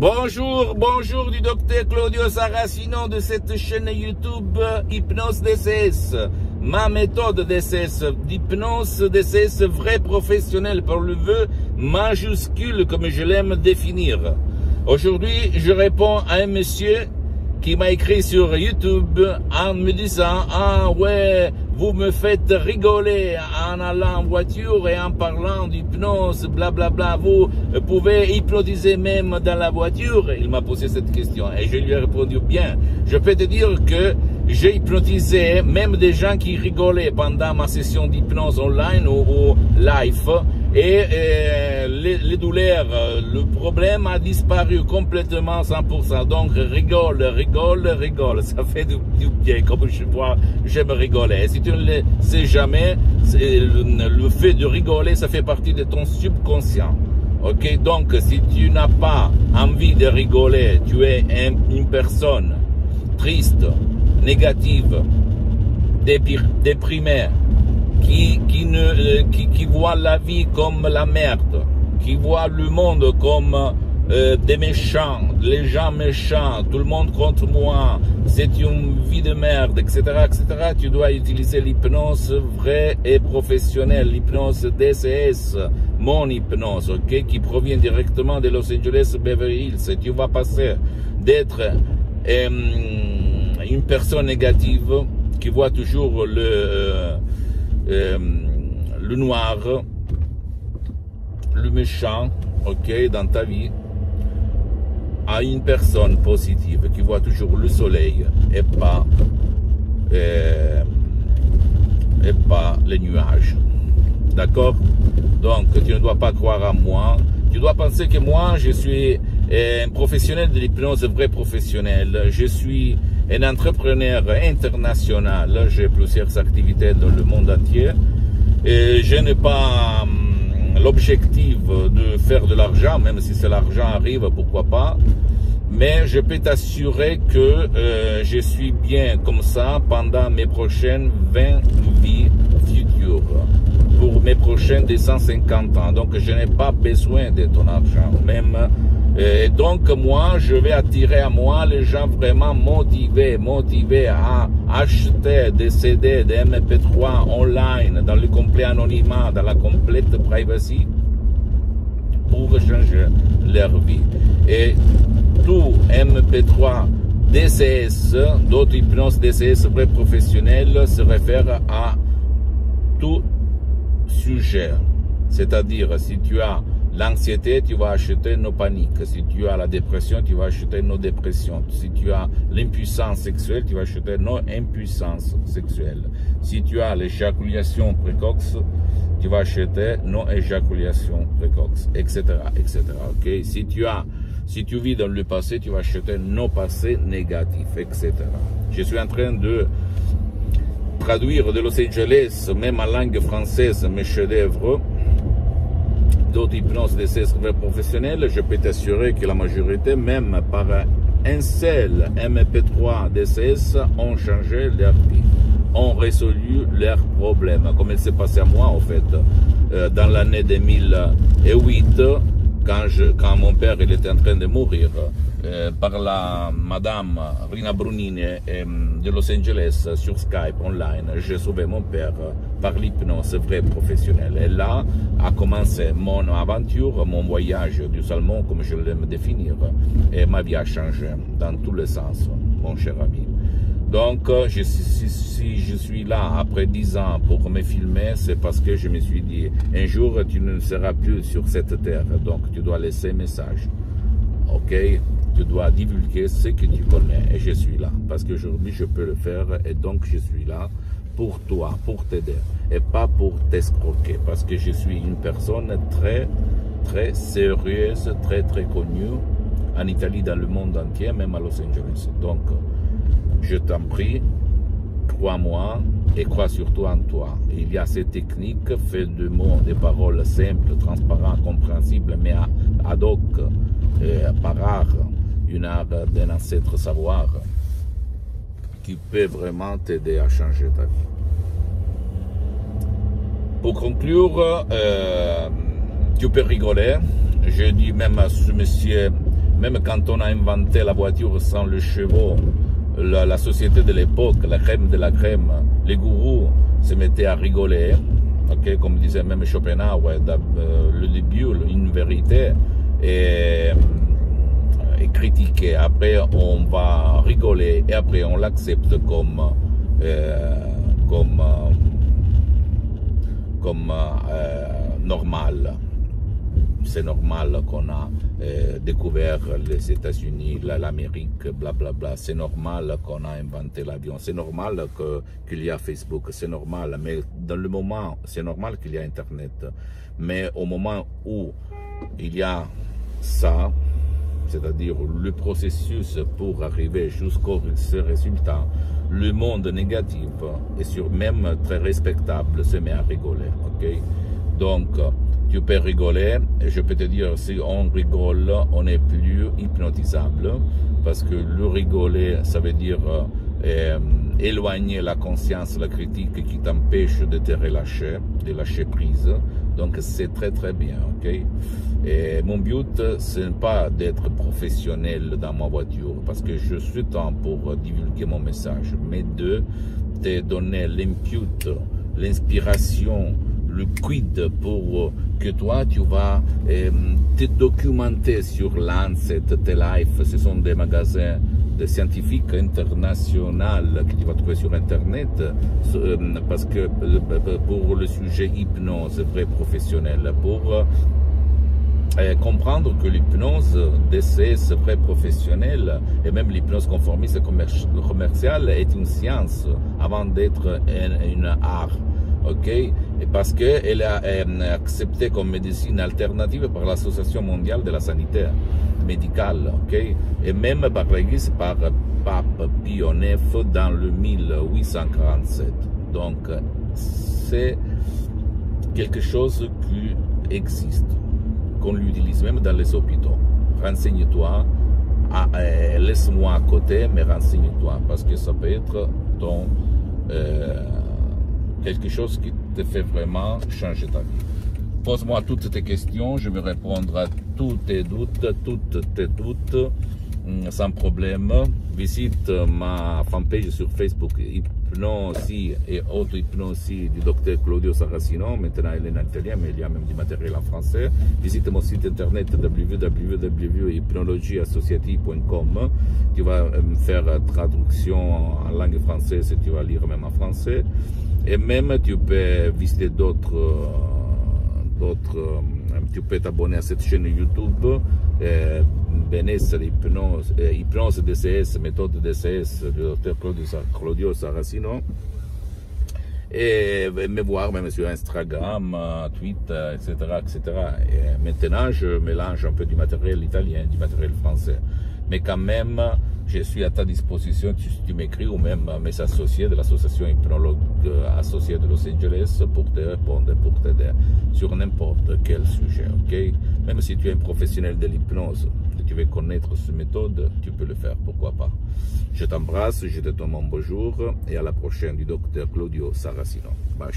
Bonjour, bonjour du docteur Claudio Saracino de cette chaîne YouTube Hypnose DCS. Ma méthode DCS, d'hypnose DCS vrai professionnel pour le vœu majuscule comme je l'aime définir. Aujourd'hui, je réponds à un monsieur qui m'a écrit sur YouTube en me disant Ah ouais, vous me faites rigoler en allant en voiture et en parlant d'hypnose, blablabla. Vous pouvez hypnotiser même dans la voiture Il m'a posé cette question et je lui ai répondu bien. Je peux te dire que j'ai hypnotisé même des gens qui rigolaient pendant ma session d'hypnose online ou, live et euh, les, douleurs, le problème a disparu complètement 100%. Donc rigole, rigole, rigole. Ça fait du, bien, comme je vois, j'aime rigoler. Si tu ne le sais jamais, le, le fait de rigoler, ça fait partie de ton subconscient. Ok, donc si tu n'as pas envie de rigoler, tu es une personne triste, négative, déprimée, qui, qui, ne, euh, qui, qui voit la vie comme la merde, qui voit le monde comme euh, des méchants, les gens méchants, tout le monde contre moi, c'est une vie de merde, etc., etc., tu dois utiliser l'hypnose vraie et professionnelle, l'hypnose DCS, mon hypnose, ok, qui provient directement de Los Angeles Beverly Hills. Tu vas passer d'être euh, une personne négative qui voit toujours le, euh, euh, le noir, le méchant, ok, dans ta vie, à une personne positive qui voit toujours le soleil et pas, euh, et pas les nuages. D'accord? Donc, tu ne dois pas croire à moi. Tu dois penser que moi, je suis un professionnel de l'hypnose, vrai professionnel. Je suis un entrepreneur international. J'ai plusieurs activités dans le monde entier. Et je n'ai pas hum, l'objectif de faire de l'argent, même si l'argent arrive, pourquoi pas. Mais je peux t'assurer que euh, je suis bien comme ça pendant mes prochaines 20 vies. Mes prochains 250 ans. Donc je n'ai pas besoin de ton argent. Même et donc moi, je vais attirer à moi les gens vraiment motivés, motivés à acheter des CD, des MP3 online, dans le complet anonymat, dans la complète privacy, pour changer leur vie. Et tout MP3 DCS, d'autres hypnose DCS vrai professionnels, se réfère à tout sujet. C'est-à-dire, si tu as L'anxiété, tu vas acheter nos paniques. Si tu as la dépression, tu vas acheter nos dépressions. Si tu as l'impuissance sexuelle, tu vas acheter nos impuissances sexuelles. Si tu as l'éjaculation précoce, tu vas acheter nos éjaculations précoces, etc., etc. Ok? Si tu as, si tu vis dans le passé, tu vas acheter nos passés négatifs, etc. Je suis en train de traduire de Los Angeles, même en langue française, mes chefs-d'œuvre d'autres hypnoses de professionnels, je peux t'assurer que la majorité, même par un seul MP3 DCS, ont changé leur vie, ont résolu leurs problèmes, comme il s'est passé à moi en fait, euh, dans l'année 2008, quand, je, quand mon père il était en train de mourir. Euh, par la madame Rina Brunini euh, de Los Angeles sur Skype online. J'ai sauvé mon père par l'hypnose vrai professionnel. Et là a commencé mon aventure, mon voyage du salmon, comme je l'aime définir. Et ma vie a changé dans tous les sens, mon cher ami. Donc, euh, je, si, je suis là après dix ans pour me filmer, c'est parce que je me suis dit, un jour, tu ne seras plus sur cette terre. Donc, tu dois laisser un message. OK tu dois divulguer ce que tu connais et je suis là parce qu'aujourd'hui je peux le faire et donc je suis là pour toi, pour t'aider et pas pour t'escroquer parce que je suis une personne très très sérieuse, très très connue en Italie, dans le monde entier, même à Los Angeles. Donc je t'en prie, crois-moi et crois surtout en toi. Il y a ces techniques faites de mots, de paroles simples, transparentes, compréhensibles, mais ad hoc, par art, une art d'un ancêtre savoir qui peut vraiment t'aider à changer ta vie. Pour conclure, euh, tu peux rigoler. Je dis même à ce monsieur Même quand on a inventé la voiture sans le chevaux, la, société de l'époque, la crème de la crème, les gourous se mettaient à rigoler. ok comme disait même Schopenhauer, euh, le début, une vérité, et, et critiquer. Après, on va rigoler et après, on l'accepte comme, euh, comme, comme euh, normal c'est normal qu'on a euh, découvert les États-Unis, l'Amérique, blablabla. C'est normal qu'on a inventé l'avion. C'est normal qu'il y a Facebook. C'est normal. Mais dans le moment, c'est normal qu'il y a Internet. Mais au moment où il y a ça, c'est-à-dire le processus pour arriver jusqu'au résultat, le monde négatif et sur même très respectable se met à rigoler. ok? Donc, tu peux rigoler, et je peux te dire, si on rigole, on est plus hypnotisable, parce que le rigoler, ça veut dire euh, éloigner la conscience, la critique qui t'empêche de te relâcher, de lâcher prise. Donc c'est très très bien, ok? Mon but, ce n'est pas d'être professionnel dans ma voiture, parce que je suis temps pour divulguer mon message, mais de te donner l'input, l'inspiration, le quid pour que toi tu vas euh, te documenter sur Lancet, T-Life, ce sont des magasins scientifiques internationaux que tu vas trouver sur Internet, euh, parce que euh, pour le sujet hypnose vrai professionnel, pour comprendre que l'hypnose DCS vrai professionnel et même l'hypnose conformiste commerciale est une science avant d'être une art ok? Parce qu'elle est acceptée comme médecine alternative par l'Association mondiale de la santé médicale, ok? Et même par l'Église, par Pape Pio dans le 1847. Donc, c'est quelque chose qui existe, qu'on l'utilise même dans les hôpitaux. Renseigne-toi, euh, laisse-moi à côté, mais renseigne-toi, parce que ça peut être ton... Euh, quelque chose qui te fait vraiment changer ta vie. Pose-moi toutes tes questions, je vais répondre à tous tes doutes, toutes tes doutes, sans problème. Visite ma fanpage sur Facebook, Hypnose et auto-hypnose du docteur Claudio Saracino. Maintenant, elle est en italien, mais il y a même du matériel en français. Visite mon site internet www.hypnologieassociative.com. Tu vas euh, faire traduction en langue française et tu vas lire même en français. Et même tu peux visiter d'autres, euh, d'autres, euh, tu peux t'abonner à cette chaîne YouTube, euh, Benessere Hypnose, euh, Hypnose DCS, méthode DCS du docteur Claudio Saracino. Et, me voir même sur Instagram, Twitter, etc., etc. Et maintenant, je mélange un peu du matériel italien, du matériel français. Mais quand même, je suis à ta disposition si tu m'écris ou même mes associés de l'association hypnologue associée de Los Angeles pour te répondre, pour t'aider sur n'importe quel sujet, ok? Même si tu es un professionnel de l'hypnose et tu veux connaître cette méthode, tu peux le faire, pourquoi pas? Je t'embrasse, je te donne mon bonjour et à la prochaine du docteur Claudio Saracino. Bye.